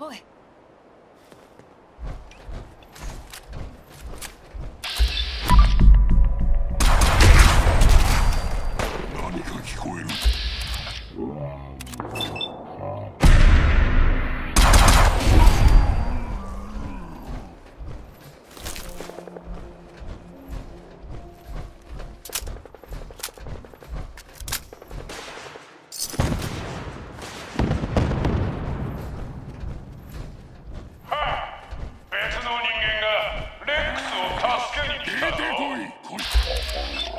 おい。てこい。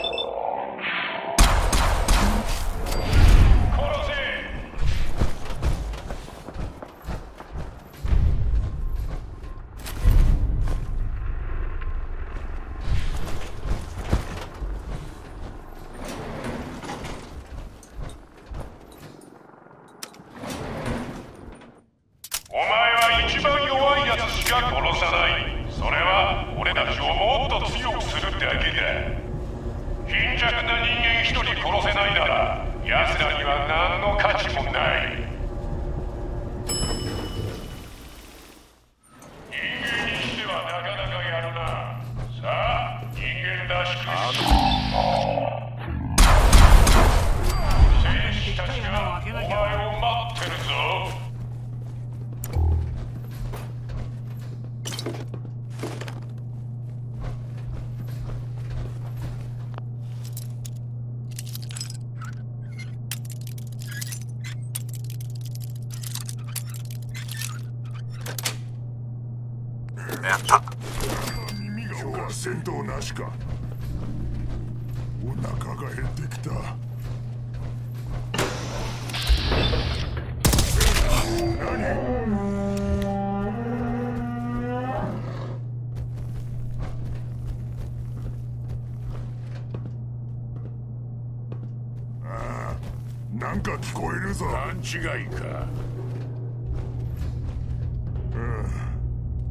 違いか。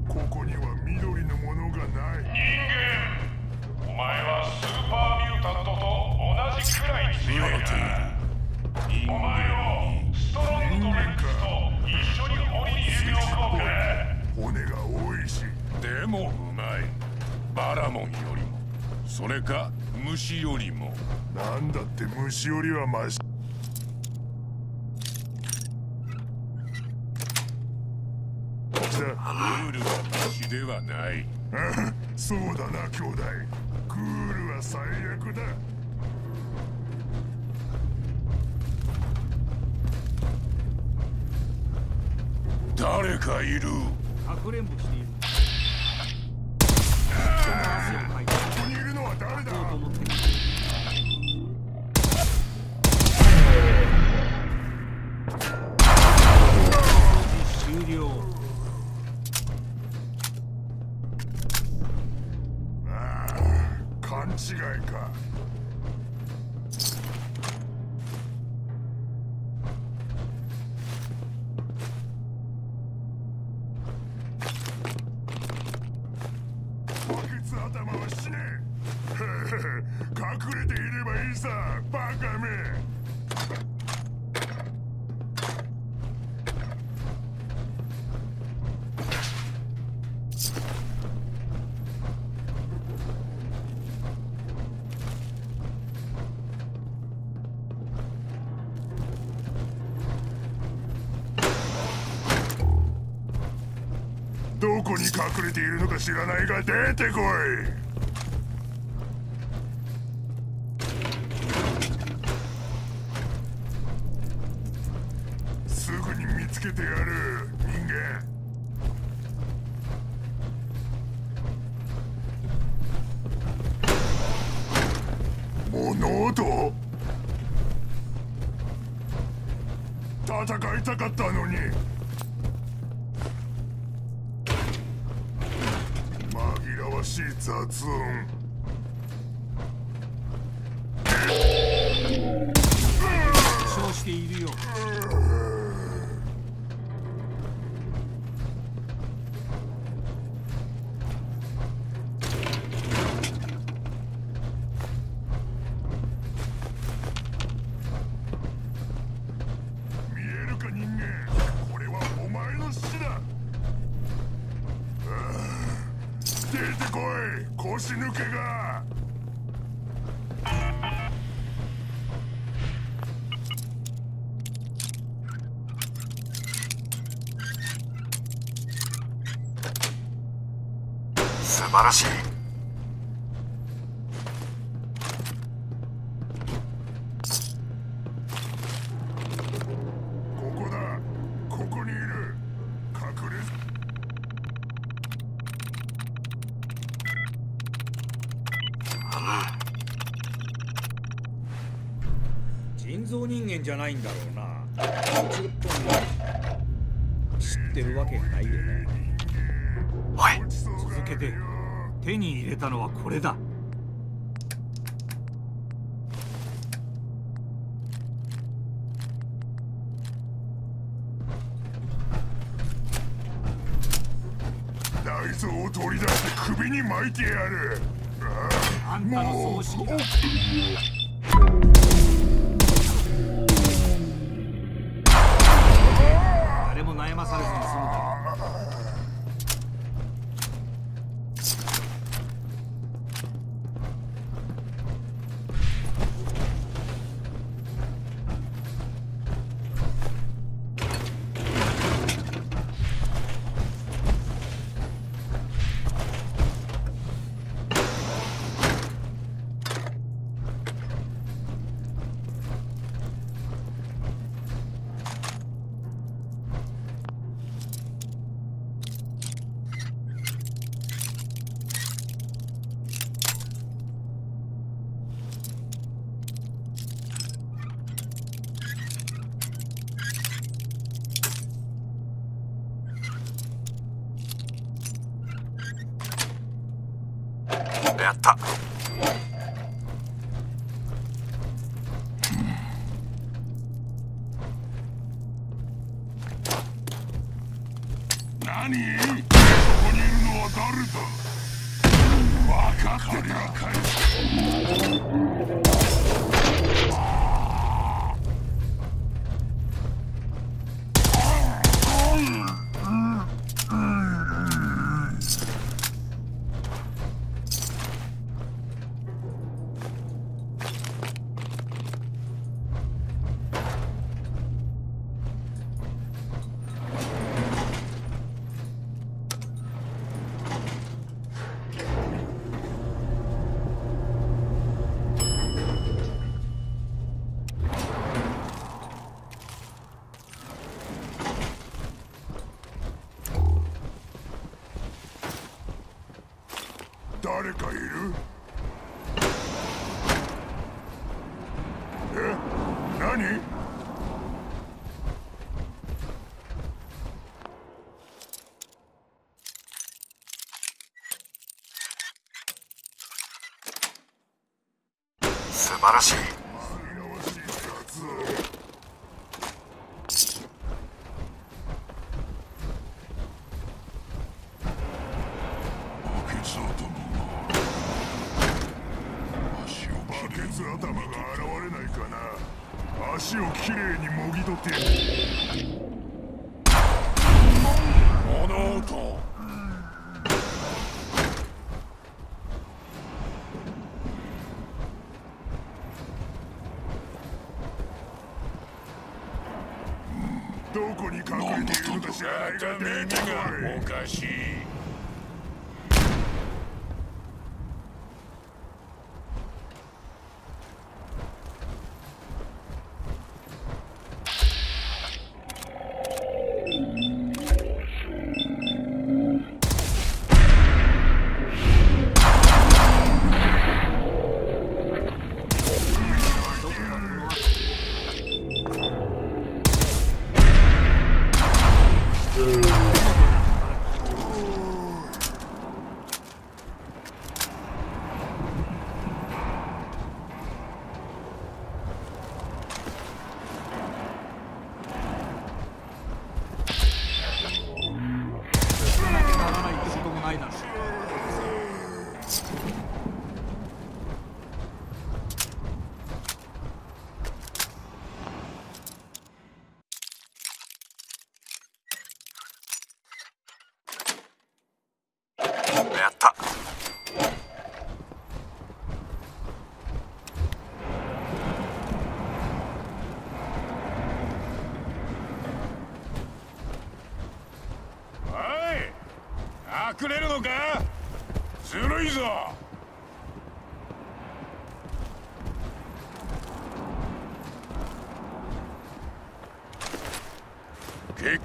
ここには緑のものがない。人間。お前はスーパーミュータントと同じくらい強いなお前をストロングとレックスと一緒に檻に入れておこうか骨が多い。しでもうまい。バラモンよりもそれか虫よりもなんだって虫よりはマシじゃルールは虫ではない。あ そうだな兄弟。クールは最悪だ。誰かいる。かくれんぼしている。ここにいるのは誰だ？違いか。こに隠れているのか知らないが出てこい。しい雑音。負傷しているよ。素晴らしい。内臓を取り出して首に巻いてやる。あやった。何？ここにいるのは誰だ？分かってるよ返せ誰かいるえ何素晴らしい。紛らわしいやつバケツ頭が足をバケツ頭が現れないかな。足をきれいにもぎ取ってやる物音どこに隠れているのか知らないが出てこいおかしい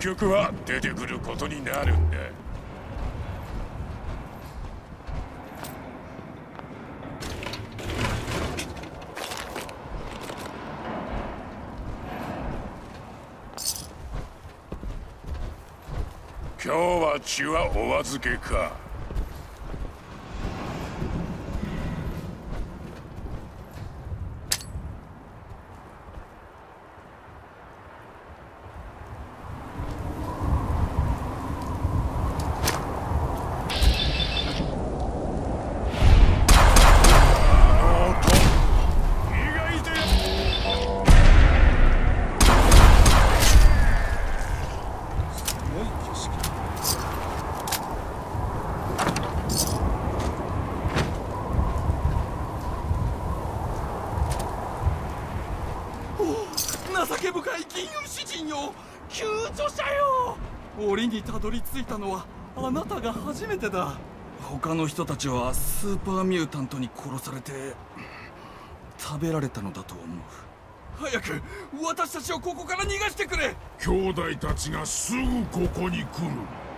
局は出てくることになるんだ。今日は血はお預けかあの音意外とすごい景色情け深い銀融詩人よ救助者よ檻にたのはあなたが初めてだ。他の人たちはスーパーミュータントに殺されて食べられたのだと思う。早く私たちをここから逃がしてくれ。兄弟たちがすぐここに来る。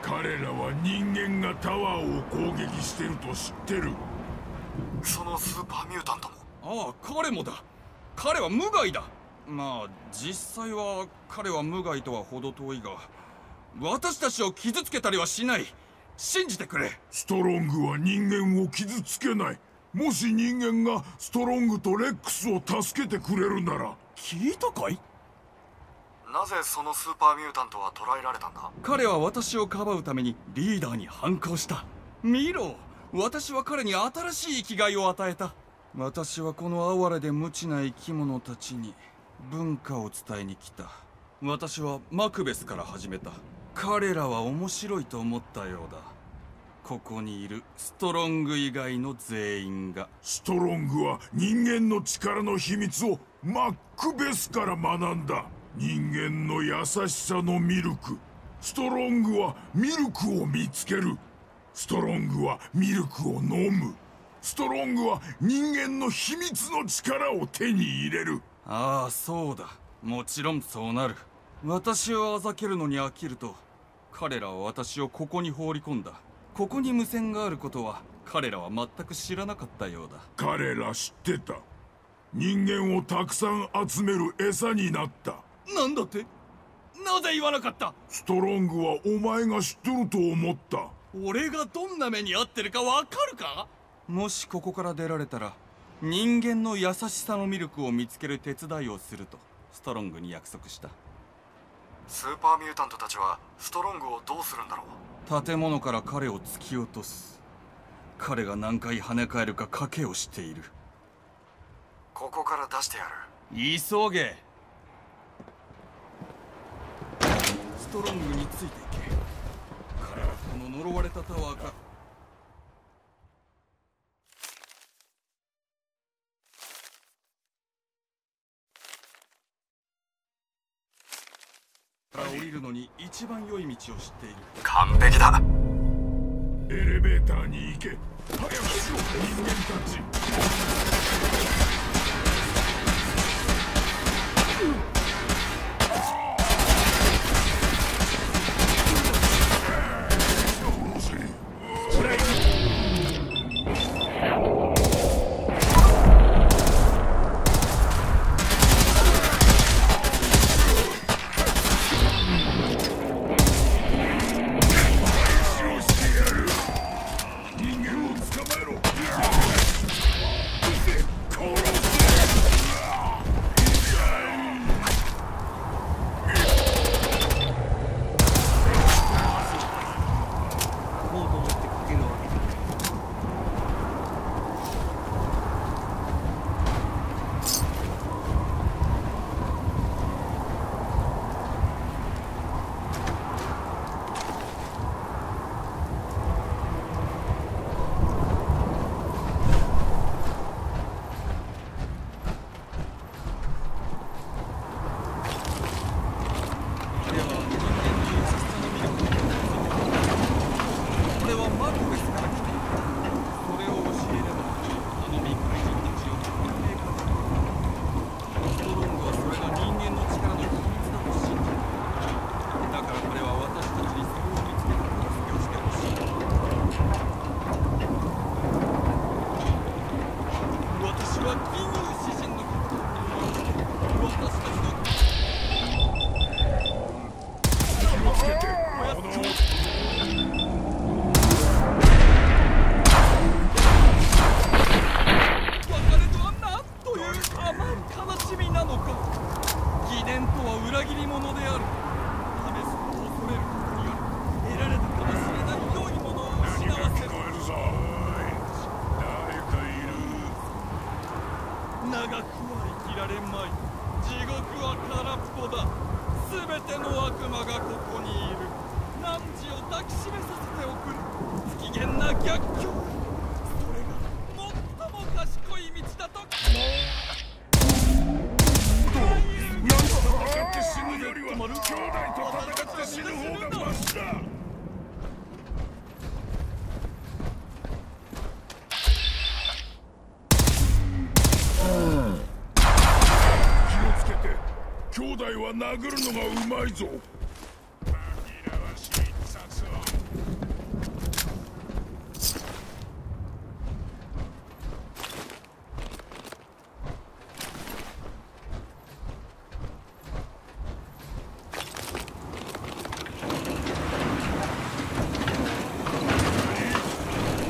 彼らは人間がタワーを攻撃してると知ってる。そのスーパーミュータントも？ああ彼もだ。彼は無害だ。まあ実際は彼は無害とは程遠いが私たちを傷つけたりはしない。信じてくれ。ストロングは人間を傷つけない。もし人間がストロングとレックスを助けてくれるなら。聞いたかい？なぜそのスーパーミュータントは捕らえられたんだ？彼は私をかばうためにリーダーに反抗した。見ろ。私は彼に新しい生きがいを与えた。私はこの哀れで無知な生き物たちに文化を伝えに来た。私はマクベスから始めた彼らは面白いと思ったようだ。ここにいるストロング以外の全員が。ストロングは人間の力の秘密をマックベスから学んだ。人間の優しさのミルク。ストロングはミルクを見つける。ストロングはミルクを飲む。ストロングは人間の秘密の力を手に入れる。ああそうだ。もちろんそうなる。私をあざけるのに飽きると彼らは私をここに放り込んだ。ここに無線があることは彼らは全く知らなかったようだ。彼ら知ってた。人間をたくさん集める餌になった。なんだって？なぜ言わなかった？ストロングはお前が知っとると思った。俺がどんな目に遭ってるかわかるか？もしここから出られたら人間の優しさのミルクを見つける手伝いをするとストロングに約束したスーパーミュータントたちはストロングをどうするんだろう？建物から彼を突き落とす。彼が何回跳ね返るか賭けをしている。ここから出してやる。急げ。ストロングについていけ。彼はこの呪われたタワーから降りるのに一番良い道を知っている。完璧だ。エレベーターに行け。早くしろ人間たち。人よりは兄弟と戦って死ぬ方がマシだ気をつけて。兄弟は殴るのがうまいぞ紛らわしい雑音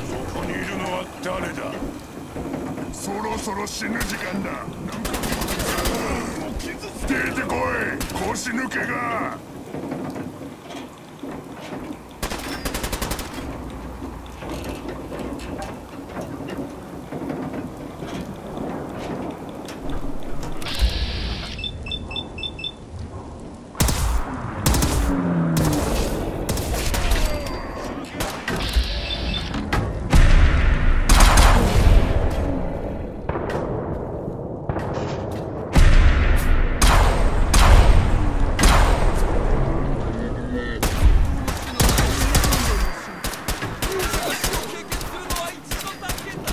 そこにいるのは誰だそろそろ死ぬ時間だ。出てこい。腰抜けが経験するのは一度だけだ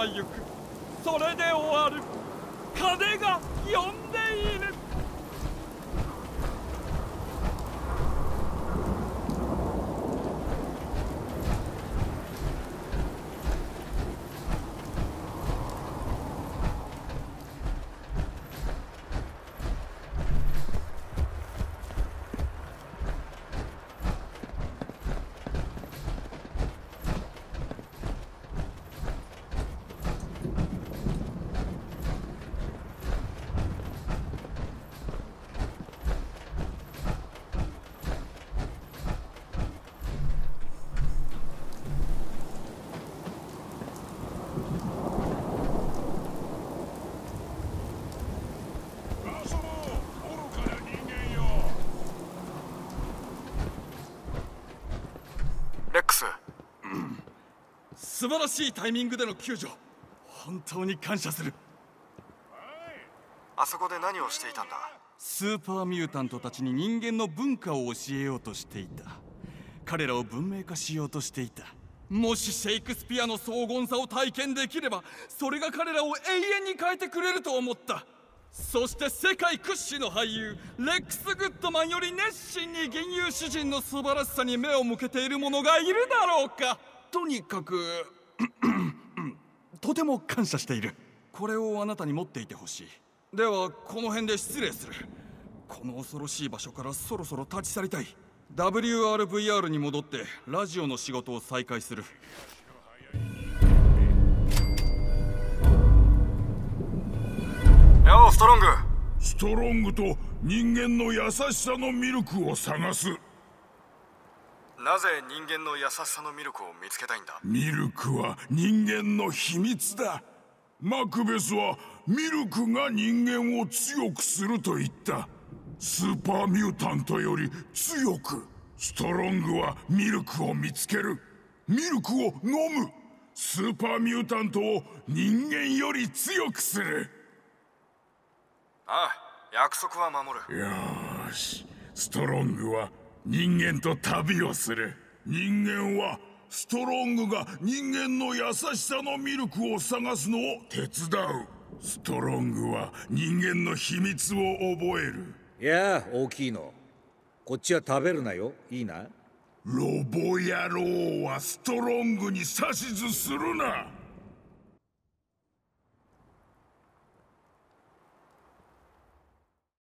私は行くそれで終わる金が呼んでいる遊ぼう愚かな人間よレックス素晴らしいタイミングでの救助。本当に感謝する。あそこで何をしていたんだ？スーパーミュータントたちに人間の文化を教えようとしていた。彼らを文明化しようとしていた。もしシェイクスピアの荘厳さを体験できればそれが彼らを永遠に変えてくれると思った。そして世界屈指の俳優レックス・グッドマンより熱心に銀融詩人の素晴らしさに目を向けている者がいるだろうかとにかく とても感謝している。これをあなたに持っていてほしい。ではこの辺で失礼する。この恐ろしい場所からそろそろ立ち去りたい。WRVR に戻ってラジオの仕事を再開する。ようストロング。ストロングと人間の優しさのミルクを探すなぜ人間の優しさのミルクを見つけたいんだ？ミルクは人間の秘密だ。マクベスはミルクが人間を強くすると言った。スーパーミュータントより強く。ストロングはミルクを見つける。ミルクを飲む。スーパーミュータントを人間より強くする。ああ約束は守る。よーし。ストロングは人間と旅をする。人間はストロングが人間の優しさのミルクを探すのを手伝う。ストロングは人間の秘密を覚える。いやあ大きいの。こっちは食べるなよ。いいな。ロボ野郎はストロングに指図するな